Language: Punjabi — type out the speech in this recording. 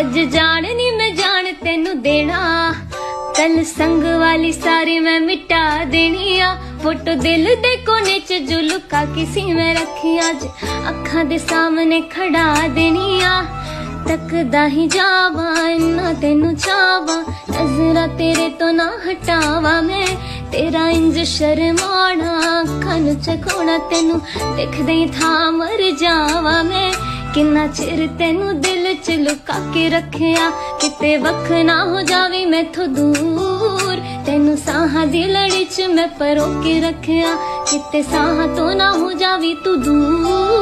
ਅੱਜ ਜਾਣ ਨੀ ਮੈਂ ਜਾਣ ਤੈਨੂੰ ਦੇਣਾ। ਕੱਲ ਸੰਗ ਵਾਲੀ ਸਾਰੀ ਮੈਂ ਮਿਟਾ ਦੇਣੀ ਆ। ਫੋਟੋ ਦਿਲ ਦੇ ਕੋਨੇ ਚ ਜੋ ਲੁਕਾ ਕਿਸੀ ਮੈਂ ਰੱਖੀ ਅੱਜ। ਅੱਖਾਂ ਦੇ ਸਾਹਮਣੇ ਖੜਾ ਦੇਣੀ ਆ। ਤੱਕਦਾ ਹੀ ਜਾਵਾਂ, ਇੰਨਾ ਤੈਨੂੰ ਚਾਵਾਂ। ਨਜ਼ਰਾਂ ਤੇਰੇ ਤੋਂ ਨਾ ਹਟਾਵਾਂ ਮੈਂ। ਤੇਰਾ ਇੰਜ ਸ਼ਰਮਾਣਾ ਅੱਖਾਂ ਨੂੰ ਚਕੋਣਾ ਤੈਨੂੰ। ਦੇਖਦੇ ਹੀ ਥਾਂ ਮਰ ਜਾਵਾਂ ਮੈਂ। ਕਿੰਨਾ ਚਿਰ ਤੈਨੂੰ ਦਿਲ ਚ ਲੁਕਾ ਕੇ ਰੱਖਿਆ? ਕਿਤੇ ਵੱਖ ਨਾ ਹੋ ਜਾਵੇ ਮੈਥੋਂ ਦੂਰ। ਤੈਨੂੰ ਸਾਹਾਂ ਦੀ ਲੜੀ ਚ ਮੈਂ ਪਰੋ ਕੇ ਰੱਖਿਆ। ਕਿਤੇ ਸਾਹਾਂ ਤੋਂ ਨਾ ਹੋ ਜਾਵੀ ਤੂੰ ਦੂਰ।